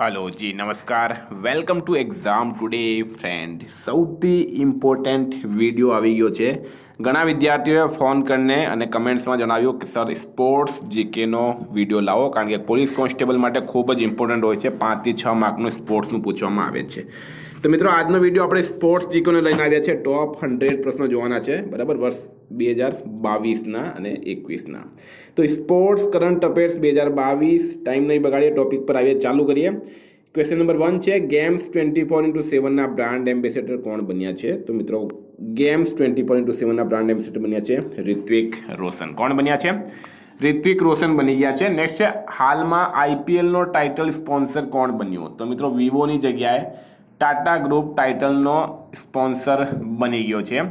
Hello જી નમસ્કાર welcome to exam today friend સૌથી important video આવી ગયો છે. ઘણા વિદ્યાર્થીઓએ ફોન કરીને અને કમેન્ટ્સમાં જણાવ્યું કે સર સ્પોર્ટ્સ જીકેનો વીડિયો લાવો. કારણ કે પોલીસ કોન્સ્ટેબલ માટે ખૂબ જ ઇમ્પોર્ટન્ટ હોય છે. પાંચથી છ માર્કનું સ્પોર્ટ્સનું પૂછવામાં આવે છે. તો મિત્રો, આજનો વીડિયો આપણે સ્પોર્ટ્સ જીકોને લઈને આવ્યા છે. ટોપ હંડ્રેડ પ્રશ્નો જોવાના છે. બરાબર? વર્ષ બે હજાર બાવીસના અને એકવીસના. તો સ્પોર્ટ્સ કરંટ અફેર્સ બે હજાર બાવીસ ટાઈમ નહીં બગાડીએ ટોપિક પર આવીએ. ચાલુ કરીએ. ક્વેશ્ચન નંબર વન છે ગેમ્સ ટ્વેન્ટી ફોર ઇન્ટુ સેવનના બ્રાન્ડ એમ્બેસેડર કોણ બન્યા છે? તો મિત્રો ગેમ્સ ટ્વેન્ટી ફોર ઇન્ટુ સેવનના બ્રાન્ડ એમ્બેસેડર બન્યા છે ઋત્વિક રોશન. કોણ બન્યા છે? ઋત્વિક રોશન બની ગયા છે. નેક્સ્ટ છે, હાલમાં આઈપીએલનો ટાઇટલ સ્પોન્સર કોણ બન્યું? તો મિત્રો વિવોની જગ્યાએ ટાટા ગ્રુપ ટાઇટલનો સ્પોન્સર બની ગયો છે.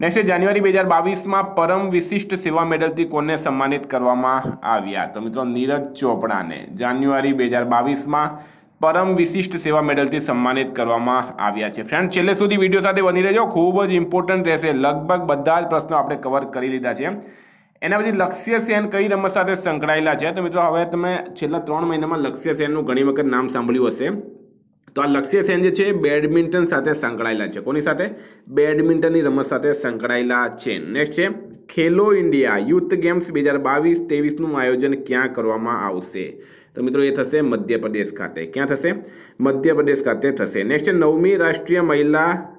નેક્સ્ટ જાન્યુઆરી બે હજાર બાવીસમાં પરમ વિશિષ્ટ સેવા મેડલથી કોને સન્માનિત કરવામાં આવ્યા? તો મિત્રો નીરજ ચોપડાને જાન્યુઆરી બે હજાર બાવીસમાં પરમ વિશિષ્ટ સેવા મેડલથી સન્માનિત કરવામાં આવ્યા છે. ફ્રેન્ડ, છેલ્લે સુધી વીડિયો સાથે બની રહેજો. ખૂબ જ ઇમ્પોર્ટન્ટ રહેશે. લગભગ બધા જ પ્રશ્નો આપણે કવર કરી લીધા છે. એના પછી લક્ષ્ય સેન કઈ રમત સાથે સંકળાયેલા છે? તો મિત્રો હવે તમે છેલ્લા ત્રણ મહિનામાં લક્ષ્ય સેનનું ઘણી વખત નામ સાંભળ્યું હશે. તો આ લક્ષ્ય સેન જે છે બેડમિન્ટન સાથે સંકળાયેલા છે. કોની સાથે? બેડમિન્ટનની રમત સાથે સંકળાયેલા છે. નેક્સ્ટ છે, ખેલો ઇન્ડિયા યુથ ગેમ્સ બે હજાર બાવીસ ત્રેવીસનું આયોજન ક્યાં કરવામાં આવશે? તો મિત્રો, એ થશે મધ્યપ્રદેશ ખાતે. ક્યાં થશે? મધ્યપ્રદેશ ખાતે થશે. નેક્સ્ટ નવમી રાષ્ટ્રીય મહિલા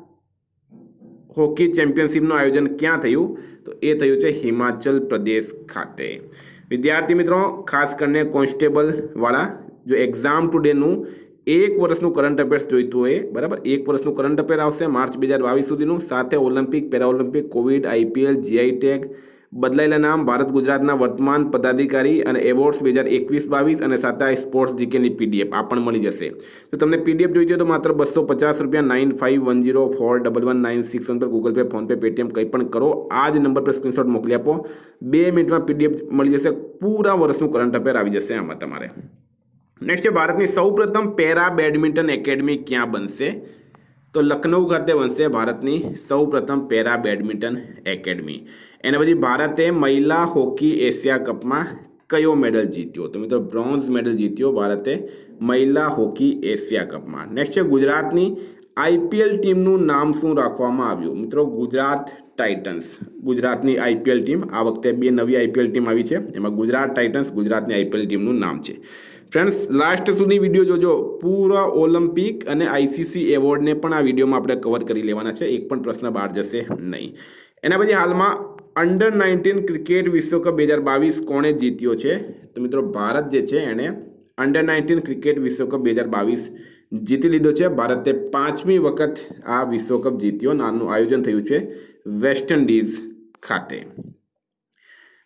હોકી ચેમ્પિયનશિપનું આયોજન ક્યાં થયું? તો એ થયું છે હિમાચલ પ્રદેશ ખાતે. વિદ્યાર્થી મિત્રો, ખાસ કરીને કોન્સ્ટેબલવાળા, જો એક્ઝામ ટુડેનું એક વર્ષનું કરંટ અફેર્સ જોઈતું હોય, બરાબર? એક વર્ષનું કરંટ અફેર આવશે માર્ચ બે હજાર બાવીસ સુધીનું. સાથે Olympic para Covid IPL GI tag બદલાયેલા નામ, ભારત ગુજરાતના વર્તમાન પદાધિકારી અને એવોર્ડ્સ બે હજાર એકવીસ બાવીસ અને સાથે સ્પોર્ટ્સ જીકેની પીડીએફ આ પણ મળી જશે. તો તમને પીડીએફ જોઈતી હોય તો માત્ર બસો પચાસ રૂપિયા nine five one zero four double one nine six one પર ગૂગલ પે ફોનપે પેટીએમ કંઈ પણ કરો. આ જ નંબર પર સ્ક્રીનશોટ મોકલી આપો. બે મિનિટમાં પીડીએફ મળી જશે. પૂરા વર્ષનું કરંટ અફેર આવી જશે આમાં તમારે. નેક્સ્ટ છે, ભારતની સૌપ્રથમ પેરા બેડમિન્ટન એકેડમી ક્યાં બનશે? તો લખનઉ ખાતે બનશે ભારતની સૌપ્રથમ પેરા બેડમિન્ટન એકેડમી. એના પછી ભારતે મહિલા હોકી એશિયા કપમાં કયો મેડલ જીત્યો? તો મિત્રો, બ્રોન્ઝ મેડલ જીત્યો ભારતે મહિલા હોકી એશિયા કપમાં. નેક્સ્ટ છે, ગુજરાતની આઈપીએલ ટીમનું નામ શું રાખવામાં આવ્યું? મિત્રો, ગુજરાત ટાઇટન્સ. ગુજરાતની આઈપીએલ ટીમ આ વખતે બે નવી આઈપીએલ ટીમ આવી છે. એમાં ગુજરાત ટાઇટન્સ, ગુજરાતની આઈપીએલ ટીમનું નામ છે. ફ્રેન્ડ્સ લાસ્ટ સુધી વીડિયો જોજો. પૂરા ઓલિમ્પિક અને આઈસીસી એવોર્ડને પણ આ વિડીયોમાં આપણે કવર કરી લેવાના છે. એક પણ પ્રશ્ન બહાર જશે નહીં. એના પછી હાલમાં અંડર નાઇન્ટીન ક્રિકેટ વિશ્વકપ બે હજાર બાવીસ કોણે જીત્યો છે? તો મિત્રો, ભારત જે છે, એણે અંડર નાઇન્ટીન ક્રિકેટ વિશ્વકપ બે હજાર બાવીસ જીતી લીધો છે. ભારતે પાંચમી વખત આ વિશ્વકપ જીત્યો નાનું આયોજન થયું છે વેસ્ટ ઇન્ડિઝ ખાતે.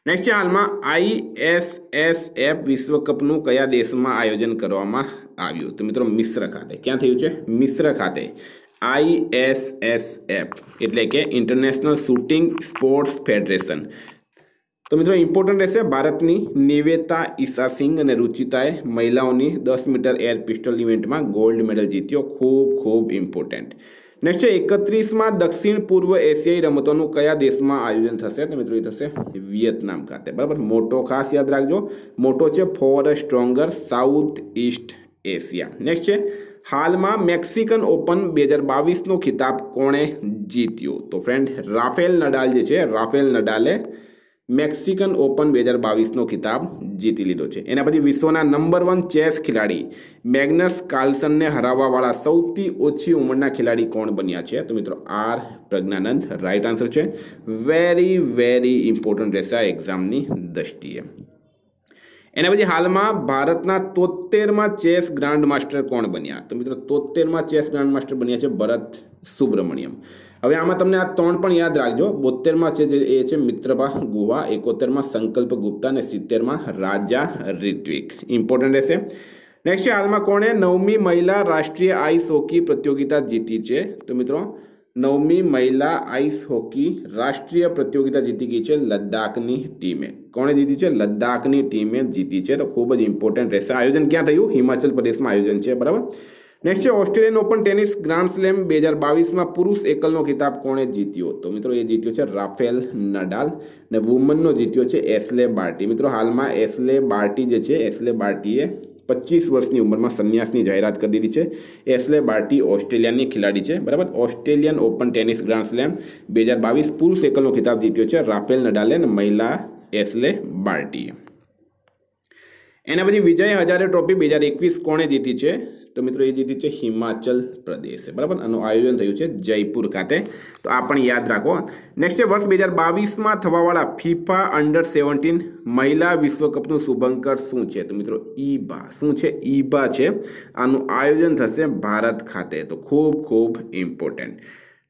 નેક્સ્ટ છે હાલમાં આઈએસએસએફ વિશ્વકપનું કયા દેશમાં આયોજન કરવામાં આવ્યું? તો મિત્રો મિશ્ર ખાતે. ક્યાં થયું છે? મિશ્ર ખાતે. આઈએસએસએફ એટલે કે ઇન્ટરનેશનલ શૂટિંગ સ્પોર્ટ્સ ફેડરેશન તો મિત્રો ઇમ્પોર્ટન્ટ રહેશે ભારતની નિવેતા ઈશા સિંઘ અને રુચિતાએ મહિલાઓની દસ મીટર એર પિસ્ટલ ઇવેન્ટમાં ગોલ્ડ મેડલ જીત્યો. ખૂબ ખૂબ ઇમ્પોર્ટન્ટ નેક્સ્ટ એકત્રીસમાં દક્ષિણ પૂર્વ એશિયાઈ રમતોનું કયા દેશમાં આયોજન થશે તો મિત્રો એ થશે વિયેતનામ ખાતે. બરાબર? મોટો ખાસ યાદ રાખજો. મોટો છે for stronger South East Asia. Next છે, હાલમાં મેક્સિકન ઓપન બે હજાર બાવીસનો ખિતાબ કોણે જીત્યો? તો ફ્રેન્ડ રાફેલ નડાલ જે છે, રાફેલ નડાલે મેક્સિકન ઓપન બે હજાર બાવીસનો ખિતાબ જીતી લીધો છે. એના પછી વિશ્વના નંબર વન ચેસ ખેલાડી મેગ્નસ કાર્લસનને હરાવવાવાળા સૌથી ઓછી ઉંમરના ખેલાડી કોણ બન્યા છે? તો મિત્રો, આર પ્રજ્ઞાનંદ રાઈટ આન્સર છે. વેરી વેરી ઇમ્પોર્ટન્ટ રહેશે આ એક્ઝામની દ્રષ્ટિએ. એના પછી હાલમાં ભારતના તોતેરમાં ચેસ ગ્રાન્ડ માસ્ટર કોણ બન્યા? તો મિત્રો, તોતેરમાં ચેસ ગ્રાન્ડ માસ્ટર બન્યા છે ભરત સુબ્રમણ્યમ. હવે આમાં તમને આ ત્રણ પણ યાદ રાખજો. બોતેરમાં છે એ છે મિત્રભા ગુહા એકોતેરમાં સંકલ્પ ગુપ્તા અને સિત્તેરમાં રાજા રિત્વિક ઇમ્પોર્ટન્ટ રહેશે. નેક્સ્ટ છે હાલમાં કોણે નવમી મહિલા રાષ્ટ્રીય આઈસ હોકી પ્રતિયોગિતા જીતી છે? તો મિત્રો નવમી મહિલા આઈસ હોકી રાષ્ટ્રીય પ્રતિયોગિતા જીતી ગઈ છે લદ્દાખની ટીમે. કોણે જીતી છે? લદ્દાખની ટીમે જીતી છે. તો ખૂબ જ ઇમ્પોર્ટન્ટ રહેશે. આયોજન ક્યાં થયું? હિમાચલ પ્રદેશમાં આયોજન છે, બરાબર? નેક્સ્ટ છે, Australian Open tennis Grand Slam બે હજાર બાવીસમાં પુરુષ એકલનો ખિતાબ કોણે જીત્યો? તો મિત્રો, એ જીત્યો છે રાફેલ નડાલ ને વુમનનો જીત્યો છે એસલે બાર્ટી. મિત્રો, હાલમાં એસલે બાર્ટી જે છે, એસલે બાર્ટીએ પચીસ વર્ષની ઉંમરમાં સંન્યાસની જાહેરાત કરી દીધી છે. એસલે બાર્ટી ઓસ્ટ્રેલિયાની ખેલાડી છે. બરાબર? Australian Open tennis Grand Slam બે હજાર બાવીસ પુરુષ એકલનો ખિતાબ જીત્યો છે. રાફેલ નડાલે અને મહિલા એસલે બાર્ટીએ. એના પછી વિજય હજારે ટ્રોફી બે હજાર એકવીસ કોણે જીતી છે? તો મિત્રો, એ જીતી છે હિમાચલ પ્રદેશે. બરાબર? આનું આયોજન થયું છે જયપુર ખાતે. તો આ પણ યાદ રાખો. નેક્સ્ટ છે, વર્ષ બે હજાર બાવીસમાં થવાવાળા ફિફા અંડર સેવન્ટીન મહિલા વિશ્વકપનું શુભંકર શું છે? તો મિત્રો, ઈબા. શું છે? ઈબા છે. આનું આયોજન થશે ભારત ખાતે. તો ખૂબ ખૂબ ઇમ્પોર્ટન્ટ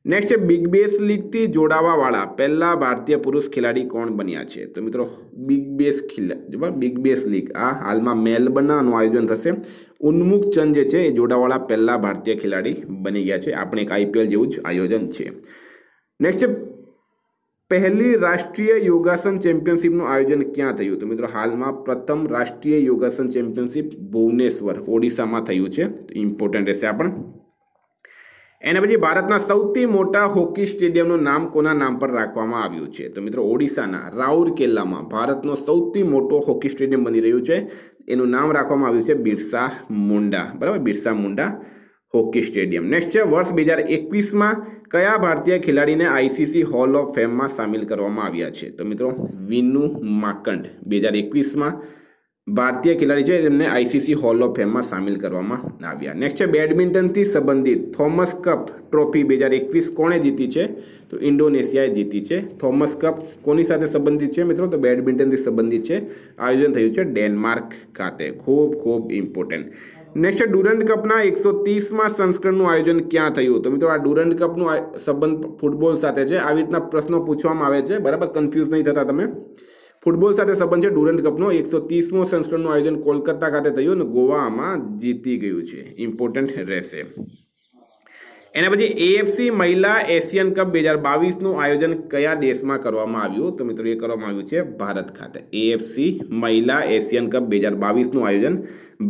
નેક્સ્ટ બિગ બેસ લીગથી જોડાવાવાળા પહેલા ભારતીય પુરુષ ખેલાડી કોણ બન્યા છે? તો મિત્રો બિગ બેસ ખિલા બિગ બેસ લીગ આ હાલમાં મેલબર્નનું આયોજન થશે. ઉન્મુખ ચંદ જે છે, એ જોડાવાળા પહેલા ભારતીય ખેલાડી બની ગયા છે. આપણે એક આઈપીએલ જેવું જ આયોજન છે. નેક્સ્ટ પહેલી રાષ્ટ્રીય યોગાસન ચેમ્પિયનશિપનું આયોજન ક્યાં થયું? તો મિત્રો, હાલમાં પ્રથમ રાષ્ટ્રીય યોગાસન ચેમ્પિયનશિપ ભુવનેશ્વર, ઓડિશામાં થયું છે. ઇમ્પોર્ટન્ટ રહેશે આ એના પછી ભારતના સૌથી મોટા હોકી સ્ટેડિયમનું નામ કોના નામ પર રાખવામાં આવ્યું છે? તો મિત્રો, ઓડિશાના રાઉરકેલામાં ભારતનો સૌથી મોટો હોકી સ્ટેડિયમ બની રહ્યું છે. એનું નામ રાખવામાં આવ્યું છે બિરસા મુંડા. બરાબર? Birsa Munda hockey stadium. Next છે, વર્ષ બે હજાર એકવીસમાં કયા ભારતીય ખેલાડીને આઈસીસી હોલ ઓફ ફેમમાં સામેલ કરવામાં આવ્યા છે? તો મિત્રો, વિનુ માકંડ. બે હજાર એકવીસમાં ભારતીય ખેલાડી છે તેમને આઈસીસી હોલ ઓફ ફેમમાં સામેલ કરવામાં આવ્યા. નેક્સ્ટ છે બેડમિન્ટનથી સંબંધિત થોમસ કપ ટ્રોફી બે હજાર એકવીસ કોણે જીતી છે? તો ઇન્ડોનેશિયાએ જીતી છે. થોમસ કપ કોની સાથે સંબંધિત છે મિત્રો? તો બેડમિન્ટનથી સંબંધિત છે. આયોજન થયું છે ડેનમાર્ક ખાતે. ખૂબ ખૂબ ઇમ્પોર્ટન્ટ નેક્સ્ટ ડુરન્ડ કપના એકસો ત્રીસમાં સંસ્કરણનું આયોજન ક્યાં થયું? તો મિત્રો, આ ડુરન્ડ કપનું સંબંધ ફૂટબોલ સાથે છે. આવી રીતના પ્રશ્નો પૂછવામાં આવે છે. બરાબર? કન્ફ્યુઝ નહીં થતા તમે. ફૂટબોલ સાથે સંબંધ છે. ડુરન્ડ કપનો એકસો ત્રીસમો સંસ્કરણનું આયોજન કોલકાતા ખાતે થયું અને ગોવામાં જીતી ગયું છે. ઇમ્પોર્ટન્ટ રહેશે. એના પછી એએફસી મહિલા એશિયન કપ બે હજાર બાવીસનું આયોજન કયા દેશમાં કરવામાં આવ્યું? તો મિત્રો, એ કરવામાં આવ્યું છે ભારત ખાતે. એએફસી મહિલા એશિયન કપ બે હજાર બાવીસનું આયોજન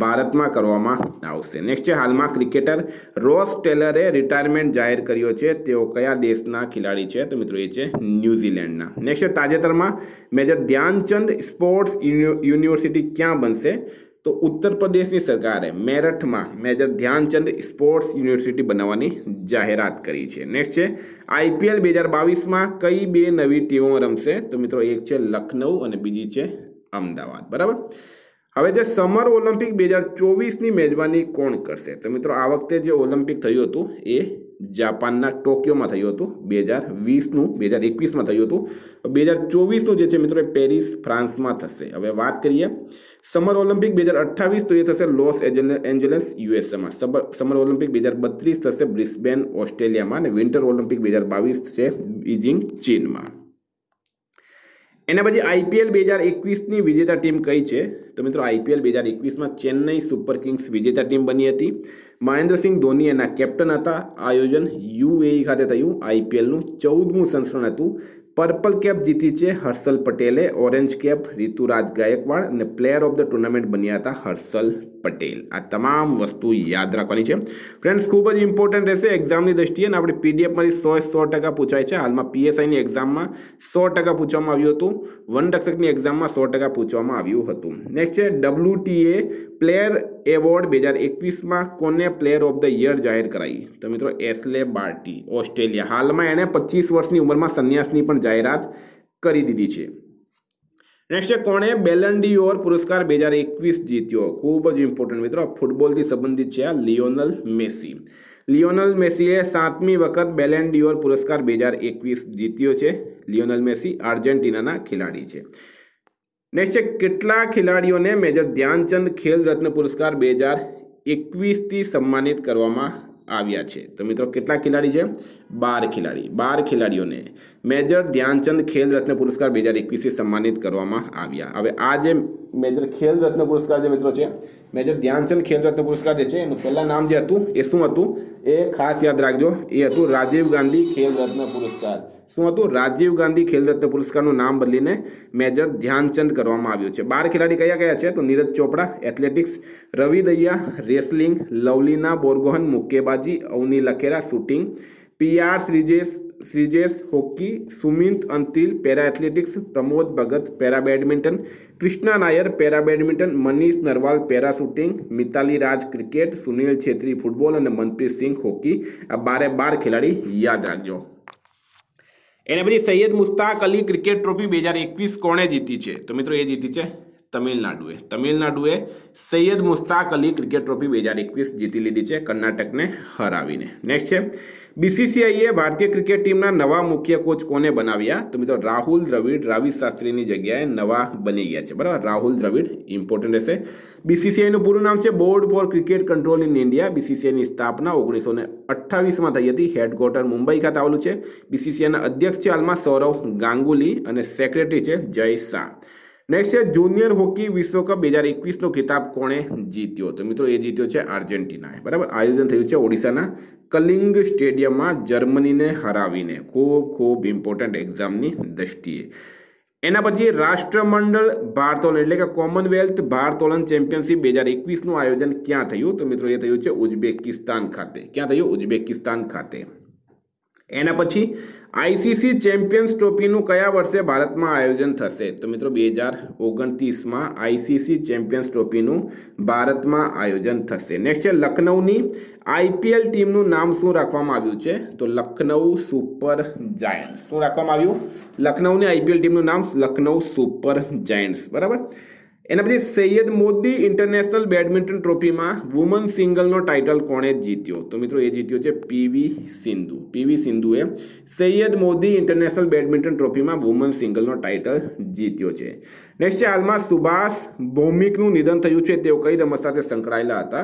ભારતમાં કરવામાં આવશે. નેક્સ્ટ છે, હાલમાં ક્રિકેટર રોસ ટેલરે રિટાયરમેન્ટ જાહેર કર્યો છે. તેઓ કયા દેશના ખેલાડી છે? તો મિત્રો, એ છે ન્યૂઝીલેન્ડના. નેક્સ્ટ તાજેતરમાં મેજર ધ્યાનચંદ સ્પોર્ટ્સ યુનિવર્સિટી ક્યાં બનશે? તો ઉત્તર પ્રદેશની સરકારે મેરઠમાં મેજર ધ્યાનચંદ સ્પોર્ટ્સ યુનિવર્સિટી બનાવવાની જાહેરાત કરી છે. નેક્સ્ટ છે, આઈપીએલ બે હજાર બાવીસમાં કઈ બે નવી ટીમો રમશે? તો મિત્રો એક છે લખનઉ અને બીજી છે અમદાવાદ. બરાબર? હવે જે સમર ઓલિમ્પિક બે હજાર ચોવીસની મેજબાની કોણ કરશે? તો મિત્રો આ વખતે જે ઓલિમ્પિક થયું હતું એ જાપાનના ટોક્યોમાં થયું હતું, બે હજાર વીસનું, બે હજાર એકવીસમાં થયું હતું. બે હજાર ચોવીસનું જે છે મિત્રો એ પેરિસ, ફ્રાન્સમાં થશે. હવે વાત કરીએ, સમર ઓલિમ્પિક બે હજાર અઠ્ઠાવીસ તો એ થશે લોસ એન્જલસ, યુએસએમાં. સમર ઓલિમ્પિક બે હજાર બત્રીસ થશે બ્રિસ્બેન, ઓસ્ટ્રેલિયામાં અને વિન્ટર ઓલિમ્પિક બે હજાર બાવીસ છે બીજિંગ ચીનમાં. એના પછી આઈપીએલ બે હજાર એકવીસની વિજેતા ટીમ કઈ છે? તો મિત્રો આઈપીએલ બે હજાર એકવીસમાં ચેન્નઈ સુપર કિંગ્સ વિજેતા ટીમ બની હતી. મહેન્દ્રસિંહ ધોની એના કેપ્ટન હતા. આયોજન યુએઈ ખાતે થયું. આઈપીએલનું ચૌદમું સંસ્કરણ હતું. પર્પલ કેપ જીતી છે હર્ષલ પટેલે, ઓરેન્જ કેપ ઋતુરાજ ગાયકવાડ અને પ્લેયર ઓફ ધ ટુર્નામેન્ટ બન્યા હતા હર્ષલ પટેલ. આ તમામ વસ્તુ યાદ રાખવાની છે. ફ્રેન્ડ્સ, ખૂબ જ ઇમ્પોર્ટન્ટ રહેશે એક્ઝામની દ્રષ્ટિએ અને આપણે પીડીએફમાંથી સો સો ટકા પૂછાય છે. હાલમાં પીએસઆઈની એક્ઝામમાં સો ટકા પૂછવામાં આવ્યું હતું. વન રક્ષકની એક્ઝામમાં સો ટકા પૂછવામાં આવ્યું હતું. નેક્સ્ટ છે ડબલ્યુટીએ પ્લેયર એવોર્ડ બે હજાર એકવીસમાં કોને પ્લેયર ઓફ ધ યર જાહેર કરાઈ? તો મિત્રો, એસલે બાર્ટી, ઓસ્ટ્રેલિયા. હાલમાં એણે પચીસ વર્ષની ઉંમરમાં સંન્યાસની પણ જાહેરાત કરી દીધી છે. નેક્સ્ટ છે, કોણે બેલન્ડીઓર પુરસ્કાર બે હજાર એકવીસ જીત્યો? ખૂબ જ ઇમ્પોર્ટન્ટ મિત્રો, ફૂટબોલથી સંબંધિત છે આ લિયોનલ મેસી. લિયોનલ મેસીએ સાતમી વખત બેલેન્ડીઓર પુરસ્કાર બે હજાર એકવીસ જીત્યો છે. લિયોનલ મેસી આર્જેન્ટિનાના ખેલાડી છે. નેક્સ્ટ છે કેટલા ખેલાડીઓને મેજર ધ્યાનચંદ ખેલ રત્ન પુરસ્કાર બે હજાર એકવીસથી સન્માનિત કરવામાં આવ્યા છે. તો મિત્રો, કેટલા ખેલાડી છે? બાર ખેલાડી. બાર ખેલાડીઓને મેજર ધ્યાનચંદ ખેલ રત્ન પુરસ્કાર બે હજાર એકવીસથી સન્માનિત કરવામાં આવ્યા. હવે આ જે મેજર ખેલ રત્ન પુરસ્કાર જે મિત્રો છે, મેજર ધ્યાનચંદ ખેલ રત્ન પુરસ્કાર જે છે, એનું પહેલાં નામ જે હતું, એ શું હતું? એ ખાસ યાદ રાખજો, એ હતું રાજીવ ગાંધી ખેલ રત્ન પુરસ્કાર. શું હતું? રાજીવ ગાંધી ખેલ રત્ન પુરસ્કારનું નામ બદલીને મેજર ધ્યાનચંદ કરવામાં આવ્યું છે. બાર ખેલાડી કયા કયા છે? તો Neeraj Chopra, athletics, Ravi Dahiya, wrestling, Lovlina Borgohain, મુક્કેબાજી, Avani Lekhara, shooting PR Sreejesh Sreejesh, hockey, Sumit, Antil, para athletics, Pramod Bhagat, para badminton, Krishna Nair, para badminton, Manish Narwal, para shooting, Mithali Raj cricket, Sunil Chhetri football અને મનપ્રીત સિંહ hockey. આ બારે બાર ખેલાડી યાદ રાખજો. એને પછી Syed Mushtaq Ali cricket trophy બે હજાર એકવીસ કોણે જીતી છે? તો મિત્રો એ જીતી છે. તમિલનાડુએ. તમિલનાડુએ સૈયદ મુસ્તાક અલી ક્રિકેટ ટ્રોફી બે હજાર એકવીસ જીતી લીધી છે કર્ણાટકને હરાવીને. નેક્સ્ટ છે. બીસીસીઆઈએ ભારતીય ક્રિકેટ ટીમના નવા મુખ્ય કોચ કોને બનાવ્યા? તો મિત્રો રાહુલ દ્રવિડ રાવી શાસ્ત્રીની જગ્યાએ નવા બની ગયા છે. બરાબર? રાહુલ દ્રવિડ ઇમ્પોર્ટન્ટ રહેશે. બીસીસીઆઈનું પૂરું નામ છે board for cricket control in India. બીસીસીઆઈની સ્થાપના ઓગણીસો ને અઠ્ઠાવીસમાં થઈ હતી. હેડક્વાર્ટર મુંબઈ ખાતે આવેલું છે. બીસીસીઆઈના અધ્યક્ષ છે હાલમાં સૌરવ ગાંગુલી અને સેક્રેટરી છે જય શાહ. નેક્સ્ટ છે જુનિયર હોકી વિશ્વકપ બે હજાર એકવીસનો ખિતાબ કોણે જીત્યો? તો મિત્રો, એ જીત્યો છે આર્જેન્ટિનાએ. બરાબર? આયોજન થયું છે ઓડિશાના કલિંગ સ્ટેડિયમમાં જર્મનીને હરાવીને. ખૂબ ખૂબ ઇમ્પોર્ટન્ટ એક્ઝામની દ્રષ્ટિએ. એના પછી રાષ્ટ્રમંડળ ભારતોલન એટલે કે કોમનવેલ્થ ભારતોલન ચેમ્પિયનશિપ બે હજાર એકવીસનું આયોજન ક્યાં થયું? તો મિત્રો, એ થયું છે ઉઝબેકિસ્તાન ખાતે. ક્યાં થયું? ઉઝબેકિસ્તાન ખાતે. એના પછી આઈસીસી ચેમ્પિયન્સ ટ્રોફીનું કયા વર્ષે ભારતમાં આયોજન થશે? તો મિત્રો બે હજાર ઓગણત્રીસમાં આઈસીસી ચેમ્પિયન્સ ટ્રોફીનું ભારતમાં આયોજન થશે. નેક્સ્ટ છે લખનૌની આઈપીએલ ટીમનું નામ શું રાખવામાં આવ્યું છે? તો લખનૌ સુપર જાયન્ટ્સ. શું રાખવામાં આવ્યું? લખનૌની આઈપીએલ ટીમનું નામ લખનૌ સુપર જાયન્ટ્સ. બરાબર? એના પછી સૈયદ મોદી ઇન્ટરનેશનલ બેડમિન્ટન ટ્રોફીમાં વુમન સિંગલનો ટાઇટલ કોણે જીત્યો? તો મિત્રો એ જીત્યો છે પીવી સિંધુ. પીવી સિંધુએ સૈયદ મોદી ઇન્ટરનેશનલ બેડમિન્ટન ટ્રોફીમાં વુમન સિંગલનો ટાઇટલ જીત્યો છે. નેક્સ્ટ છે હાલમાં સુભાષ ભૌમિકનું નિધન થયું છે. તેઓ કઈ રમત સાથે સંકળાયેલા હતા?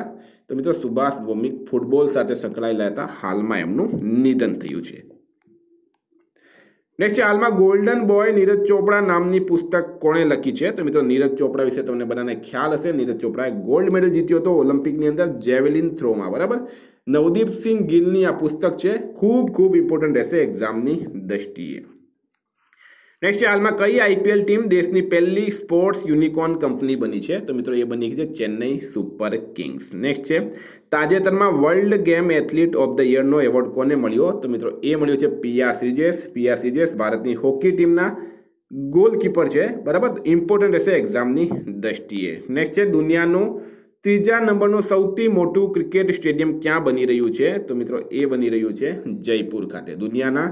તો મિત્રો સુભાષ ભૌમિક ફૂટબોલ સાથે સંકળાયેલા હતા. હાલમાં એમનું નિધન થયું છે. નેક્સ્ટ હાલમાં ગોલ્ડન બોય નીરજ ચોપડા નામની પુસ્તક કોણે લખી છે? તો મિત્રો, નીરજ ચોપડા વિશે તમને બધાને ખ્યાલ હશે. નીરજ ચોપડાએ ગોલ્ડ મેડલ જીત્યો હતો ઓલિમ્પિકની અંદર જેવેલિન થ્રોમાં બરાબર? નવદીપ સિંહ ગિલની આ પુસ્તક છે, ખૂબ ખૂબ ઇમ્પોર્ટન્ટ રહેશે એક્ઝામની દ્રષ્ટિએ. નેક્સ્ટ હાલમાં કઈ આઈપીએલ ટીમ દેશની પહેલી સ્પોર્ટ્સ યુનિકોર્ન કંપની બની છે? તો મિત્રો, એ બની છે ચેન્નઈ સુપર કિંગ્સ. નેક્સ્ટ છે તાજેતરમાં world game athlete of the યરનો award કોને મળ્યો? તો મિત્રો, એ મળ્યો છે પીઆર શ્રીજેશ. પીઆર શ્રીજેશ ભારતની હોકી ટીમના ગોલકીપર છે. બરાબર? ઇમ્પોર્ટન્ટ રહેશે એક્ઝામની દ્રષ્ટિએ. નેક્સ્ટ છે દુનિયાનું ત્રીજા નંબરનું સૌથી મોટું ક્રિકેટ સ્ટેડિયમ ક્યાં બની રહ્યું છે? તો મિત્રો, એ બની રહ્યું છે જયપુર ખાતે. દુનિયાના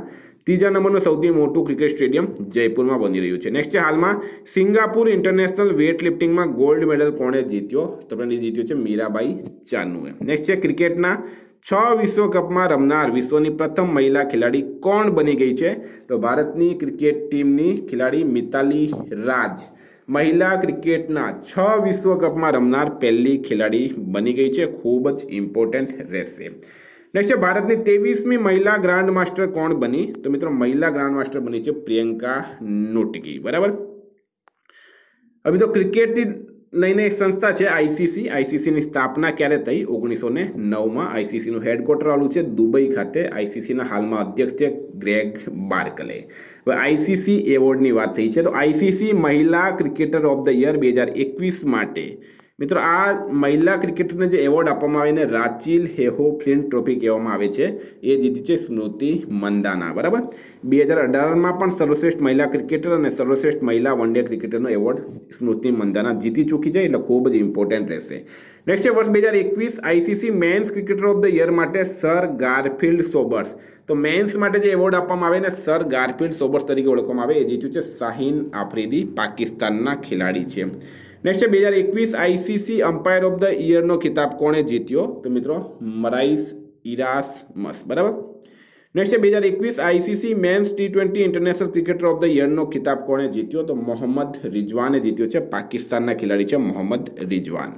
ત્રીજા નંબરનું સૌથી મોટું ક્રિકેટ સ્ટેડિયમ જયપુરમાં બની રહ્યું છે. નેક્સ્ટ છે હાલમાં સિંગાપુર ઇન્ટરનેશનલ વેટ લિફ્ટિંગમાં ગોલ્ડ મેડલ કોણે જીત્યો? તો આપણે જીત્યો છે મીરાબાઈ ચાનુએ. નેક્સ્ટ છે ક્રિકેટના છ વિશ્વકપમાં રમનાર વિશ્વની પ્રથમ મહિલા ખેલાડી કોણ બની ગઈ છે? તો ભારતની ક્રિકેટ ટીમની ખેલાડી મિતાલી રાજ. મહિલા ક્રિકેટના છ વિશ્વકપમાં રમનાર પહેલી ખેલાડી બની ગઈ છે. ખૂબ જ ઇમ્પોર્ટન્ટ રહેશે. નેક્સ્ટ છે, ભારતની ત્રેવીસમી મહિલા ગ્રાન્ડ માસ્ટર કોણ બની? તો મિત્રો, મહિલા ગ્રાન્ડ માસ્ટર બની છે પ્રિયંકા નોટકી, બરાબર? હવે તો ક્રિકેટથી લઈને એક સંસ્થા છે, આઈસીસી. આઈસીસીની સ્થાપના ક્યારે થઈ? ઓગણીસો ને નવમાં. આઈસીસીનું હેડક્વાર્ટર આવેલું છે દુબઈ ખાતે. આઈસીસીના હાલમાં અધ્યક્ષ છે ગ્રેગ બાર્કલે. હવે આઈસીસી એવોર્ડની વાત થઈ છે. તો આઈસીસી મહિલા ક્રિકેટર ઓફ ધ યર બે હજાર એકવીસ માટે મિત્રો, આ મહિલા ક્રિકેટરને જે એવોર્ડ આપવામાં આવે એને રાચિલ હેહો ફ્લિન્ટ ટ્રોફી કહેવામાં આવે છે. એ જીતી છે સ્મૃતિ મંદાના, બરાબર? બે હજાર અઢારમાં પણ સર્વશ્રેષ્ઠ મહિલા ક્રિકેટર અને સર્વશ્રેષ્ઠ મહિલા વન ડે ક્રિકેટરનો એવોર્ડ સ્મૃતિ મંદાના જીતી ચૂકી છે, એટલે ખૂબ જ ઇમ્પોર્ટન્ટ રહેશે. નેક્સ્ટ છે, વર્ષ બે હજાર એકવીસ ICC men's cricketer of the year માટે સર ગારફિલ્ડ સોબર્સ. તો મેન્સ માટે જે એવોર્ડ આપવામાં આવે ને સર ગારફિલ્ડ સોબર્સ તરીકે ઓળખવામાં આવે, એ જીત્યું છે શાહીન આફ્રિદી, પાકિસ્તાનના ખેલાડી છે. નેક્સ્ટ છે બે હજાર એકવીસ આઈસીસી અમ્પાયર ઓફ ધ યરનો ખિતાબ કોણે જીત્યો? તો મિત્રો, મરાઈસ ઇરાસ મસ બરાબર? નેક્સ્ટ છે બે હજાર એકવીસ ICC men's T twenty international cricketer of the યરનો ખિતાબ કોણે જીત્યો? તો મોહમ્મદ રિજવાને જીત્યો છે. પાકિસ્તાનના ખેલાડી છે મોહમ્મદ રિજવાન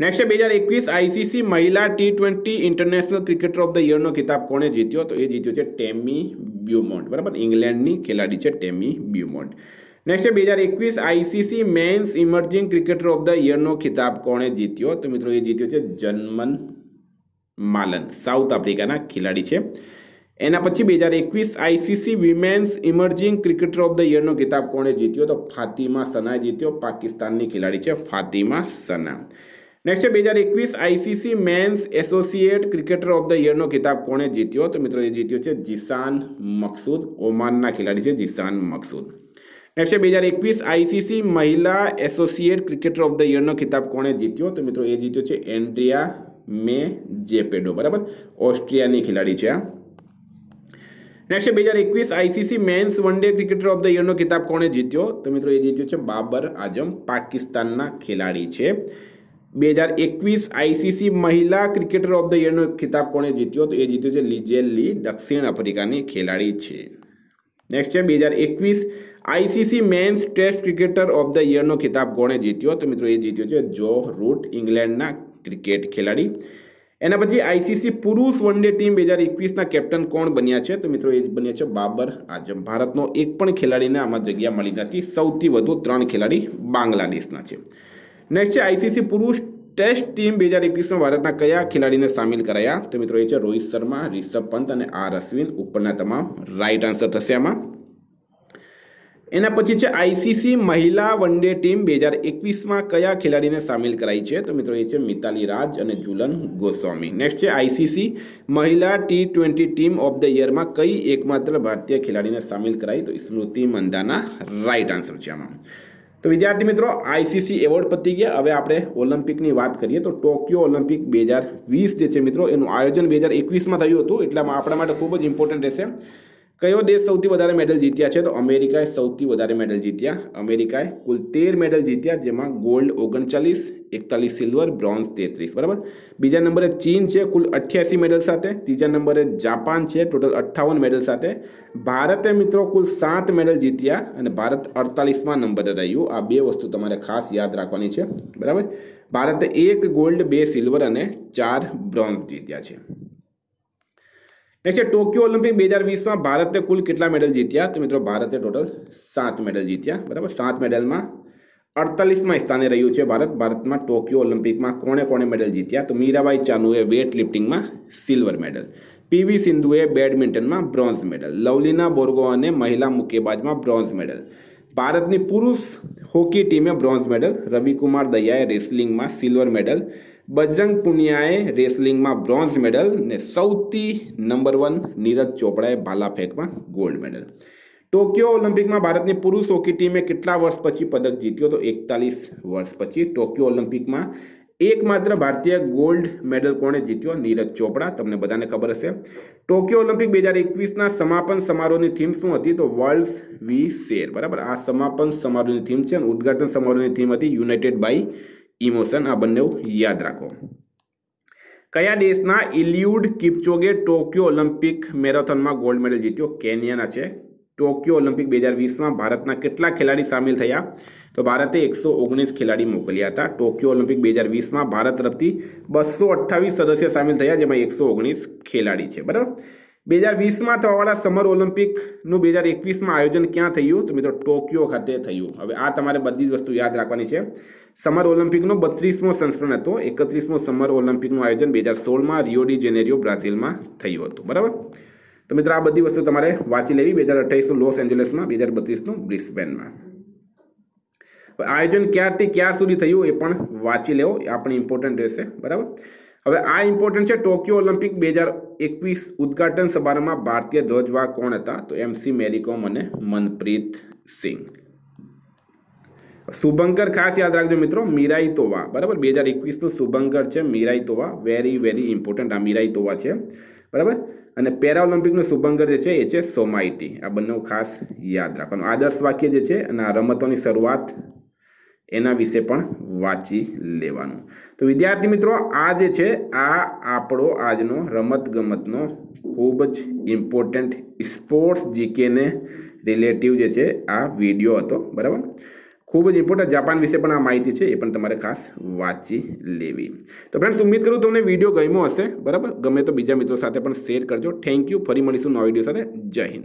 નેક્સ્ટ બે હજાર એકવીસ આઈસીસી મહિલા T twenty international cricketer of the યરનો ખિતાબ કોણે જીત્યો? તો એ જીત્યો છે ટેમી બ્યુમોન્ટ, બરાબર? ઇંગ્લેન્ડની ખેલાડી છે ટેમી બ્યુમોન્ટ. નેક્સ્ટ બે હજાર એકવીસ ICC men's emerging cricketer of the યરનો ખિતાબ કોણે જીત્યો? તો મિત્રો, એ જીત્યો છે જન્મન માલન સાઉથ આફ્રિકાના ખેલાડી છે. એના પછી બે હજાર એકવીસ ICC women's emerging cricketer of the યરનો ખિતાબ કોણે જીત્યો? તો ફાતિમા સનાએ જીત્યો, પાકિસ્તાનની ખેલાડી છે ફાતિમા સના. નેક્સ્ટ છે બે હજાર એકવીસ ICC men's associate cricketer of the યરનો ખિતાબ કોણે જીત્યો? તો મિત્રો, એ જીત્યો છે જીસાન મકસૂદ, ઓમાનના ખેલાડી છે જીસાન મકસૂદ. નેક્સ્ટ બે હજાર એકવીસ આઈસીસી મહિલા એસોસિએટ ક્રિકેટર ઓફ ધ યરનો ખિતાબ કોણે જીત્યો? તો મિત્રો એ જીત્યો છે એન્ડ્રિયા મે જેપેડો. બરાબર? ઓસ્ટ્રિયાની ખેલાડી છે આ નેક્સ્ટ બે હજાર એકવીસ ICC men's one day cricketer of the યરનો ખિતાબ કોણે જીત્યો? તો મિત્રો એ જીત્યો છે બાબર આઝમ, પાકિસ્તાનના ખેલાડી છે. બે હજાર એકવીસ આઈસીસી મહિલા ક્રિકેટર ઓફ ધ યરનો ખિતાબ કોણે જીત્યો? તો એ જીત્યો છે લીજેલ લી, દક્ષિણ આફ્રિકાની ખેલાડી છે. નેક્સ્ટ છે બે હજાર એકવીસ ICC men's test cricketer of the યરનો ખિતાબ કોણે જીત્યો? તો મિત્રો એ જીત્યો છે જો રૂટ ઇંગ્લેન્ડના ક્રિકેટ ખેલાડી. એના પછી આઈસીસી પુરુષ વન ડે ટીમ બે હજાર એકવીસના કેપ્ટન કોણ બન્યા છે? તો મિત્રો એ જ બન્યા છે બાબર આઝમ. ભારતનો એક પણ ખેલાડીને આમાં જગ્યા મળી નથી. સૌથી વધુ ત્રણ ખેલાડી બાંગ્લાદેશના છે. નેક્સ્ટ છે આઈસીસી પુરુષ ટેસ્ટ ટીમ બે હજાર એકવીસમાં ભારતના કયા ખેલાડીને સામેલ કરાયા? તો મિત્રો એ છે રોહિત શર્મા, રિષભ પંત અને આર અશ્વિન. ઉપરના તમામ રાઇટ આન્સર થશે આમાં. એના પછી છે આઈસીસી મહિલા વન ડે ટીમ બે હજાર એકવીસમાં કયા ખેલાડીને સામેલ કરાઈ છે? તો મિત્રો એ છે મિતાલી રાજ અને જુલન ગોસ્વામી. નેક્સ્ટ છે આઈસીસી મહિલા T twenty team of the યરમાં કઈ એકમાત્ર ભારતીય ખેલાડીને સામેલ કરાઈ? તો સ્મૃતિ મંદાના રાઈટ આન્સર છે આમાં. તો વિદ્યાર્થી મિત્રો, આઈસીસી એવોર્ડ પતી ગયા. હવે આપણે ઓલિમ્પિકની વાત કરીએ તો ટોક્યો ઓલિમ્પિક બે હજાર વીસ જે છે મિત્રો, એનું આયોજન બે હજાર એકવીસમાં થયું હતું. એટલામાં આપણા માટે ખૂબ જ ઇમ્પોર્ટન્ટ રહેશે. કયો દેશ સૌથી વધારે મેડલ જીત્યા છે? તો અમેરિકાએ સૌથી વધારે મેડલ જીત્યા. અમેરિકાએ કુલ તેર મેડલ જીત્યા, જેમાં ગોલ્ડ ઓગણચાલીસ, એકતાલીસ સિલ્વર, બ્રોન્ઝ તેત્રીસ. બરાબર? બીજા નંબરે ચીન છે, કુલ અઠ્યાસી મેડલ સાથે. ત્રીજા નંબરે જાપાન છે, ટોટલ અઠ્ઠાવન મેડલ સાથે. ભારતે મિત્રો કુલ સાત મેડલ જીત્યા અને ભારત અડતાલીસમાં નંબરે રહ્યું. આ બે વસ્તુ તમારે ખાસ યાદ રાખવાની છે. બરાબર? ભારતે એક ગોલ્ડ, બે સિલ્વર અને ચાર બ્રોન્ઝ જીત્યા છે. નેક્સ્ટ ટોક્યો ઓલિમ્પિક બે હજાર વીસમાં ભારતે કુલ કેટલા મેડલ જીત્યા? તો મિત્રો, ભારતે ટોટલ સાત મેડલ જીત્યા, બરાબર? સાત મેડલમાં અડતાલીસમાં સ્થાને રહ્યું છે ભારત. ભારતમાં ટોક્યો ઓલિમ્પિકમાં કોણે કોણે મેડલ જીત્યા? તો મીરાબાઈ ચાનુએ વેટ લિફ્ટિંગમાં સિલ્વર મેડલ. પીવી સિંધુએ બેડમિન્ટનમાં બ્રોન્ઝ મેડલ. લવલીના બોર્ગોવાને મહિલા મુક્કેબાજમાં બ્રોન્ઝ મેડલ. ભારતની પુરુષ હોકી ટીમે બ્રોન્ઝ મેડલ. રવિકુમાર દયાએ રેસલિંગમાં સિલ્વર મેડલ. બજરંગ પુનિયાએ રેસલિંગમાં બ્રોન્ઝ મેડલ ને સૌથી નંબર વન નીરજ ચોપડાએ ભાલા ફેંકમાં ગોલ્ડ મેડલ. ટોક્યો ઓલિમ્પિકમાં ભારતની પુરુષ હોકી ટીમે કેટલા વર્ષ પછી પદક જીત્યો તો એકતાલીસ વર્ષ પછી ટોક્યો ઓલિમ્પિકમાં એકમાત્ર ભારતીય ગોલ્ડ મેડલ કોણે જીત્યો? નીરજ ચોપડા. તમને બધાને ખબર હશે. ટોક્યો ઓલિમ્પિક બે હજાર એકવીસના સમાપન સમારોહની થીમ શું હતી? તો વર્લ્ડ વી શેર. બરાબર? આ સમાપન સમારોહની થીમ છે અને ઉદઘાટન સમારોહની થીમ હતી યુનાઇટેડ બાય ઇમોશન આ બંને યાદ રાખો. કયા દેશના ઇલ્યુડ કિપચોગે ટોક્યો ઓલિમ્પિક મેરેથોનમાં ગોલ્ડ મેડલ જીત્યો? કેનિયાના છે. ટોક્યો ઓલિમ્પિક બે હજાર વીસમાં ભારતના કેટલા ખેલાડી સામેલ થયા? તો ભારતે એકસો ઓગણીસ ખેલાડી મોકલ્યા હતા. ટોક્યો ઓલિમ્પિક બે હજાર વીસમાં ભારત તરફથી બસો અઠ્ઠાવીસ સદસ્ય સામેલ થયા, જેમાં એકસો ઓગણીસ ખેલાડી છે. બરાબર? બે હજાર વીસમાં થવાવાળા સમર ઓલિમ્પિકનું બે હજાર એકવીસમાં આયોજન ક્યાં થયું? તો મિત્રો ટોક્યો ખાતે થયું. હવે આ તમારે બધી જ વસ્તુ યાદ રાખવાની છે. સમર ઓલિમ્પિકનો બત્રીસમો સંસ્કરણ હતો. એકત્રીસમો સમર ઓલિમ્પિકનું આયોજન બે હજાર સોળમાં રિયોડી જેનેરિયો બ્રાઝિલમાં થયું હતું. બરાબર? તો મિત્રો આ બધી વસ્તુ તમારે વાંચી લેવી. બે હજાર અઠ્યાવીસનું લોસ એન્જલસમાં બે હજાર બત્રીસનું બ્રિસ્બેનમાં આયોજન ક્યારથી ક્યાર સુધી થયું એ પણ વાંચી લેવો. એ આપણે ઇમ્પોર્ટન્ટ રહેશે. બરાબર? હવે આ ઇમ્પોર્ટન્ટ છે ટોક્યો ઓલિમ્પિક બે હજાર એકવીસ ઉદઘાટન સમારંભમાં ભારતીય ધ્વજવાહ કોણ હતા? તો એમસી મેરીકોમ અને મનપ્રીત સિંહ શુભંકર ખાસ યાદ રાખજો મિત્રો, મીરાઈ તોવા. બરાબર? બે હજાર એકવીસનું શુભંકર છે, Miraitowa. Very very important આ મીરાઈ તોવા છે. બરાબર? અને પેરા ઓલિમ્પિકનું શુભંકર જે છે, એ છે સોમાઇટી આ બંને ખાસ યાદ રાખવાનું. આદર્શ વાક્ય જે છે, અને આ રમતોની શરૂઆત એના વિશે પણ વાંચી લેવાનું. તો વિદ્યાર્થી મિત્રો, આ જે છે, આ આપણો આજનો રમતગમતનો ખૂબ જ ઇમ્પોર્ટન્ટ સ્પોર્ટ્સ જીકેને રિલેટિવ જે છે, આ વીડિયો હતો, બરાબર? ખૂબ જ ઇમ્પોર્ટન્ટ જાપાન વિશે પણ આ માહિતી છે, એ પણ તમારે ખાસ વાંચી લેવી. તો ફ્રેન્ડ્સ ઉમ્મીદ કરું તમને વીડિયો ગમ્યો હશે, બરાબર? ગમે તો બીજા મિત્રો સાથે પણ શેર કરજો. થેન્ક યુ ફરી મળીશું નવા વીડિયો સાથે. જય હિન્દ.